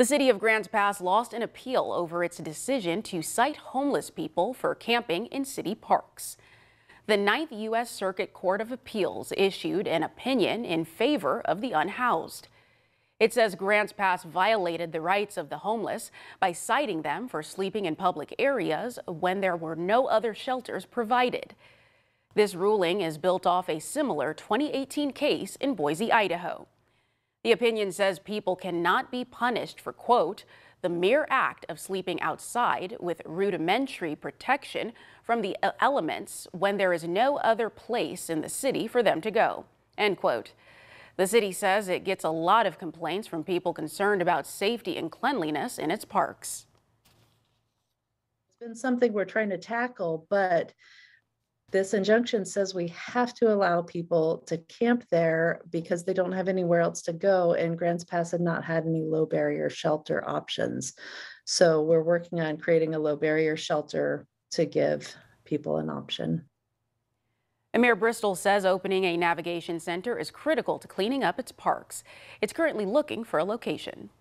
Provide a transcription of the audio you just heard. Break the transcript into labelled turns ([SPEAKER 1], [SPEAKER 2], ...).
[SPEAKER 1] The city of Grants Pass lost an appeal over its decision to cite homeless people for camping in city parks. The Ninth U.S. Circuit Court of Appeals issued an opinion in favor of the unhoused. It says Grants Pass violated the rights of the homeless by citing them for sleeping in public areas when there were no other shelters provided. This ruling is built off a similar 2018 case in Boise, Idaho. The opinion says people cannot be punished for, quote, the mere act of sleeping outside with rudimentary protection from the elements when there is no other place in the city for them to go, end quote. The city says it gets a lot of complaints from people concerned about safety and cleanliness in its parks.
[SPEAKER 2] It's been something we're trying to tackle, but this injunction says we have to allow people to camp there because they don't have anywhere else to go and Grants Pass had not had any low barrier shelter options. So we're working on creating a low barrier shelter to give people an option.
[SPEAKER 1] Mayor Bristol says opening a navigation center is critical to cleaning up its parks. It's currently looking for a location.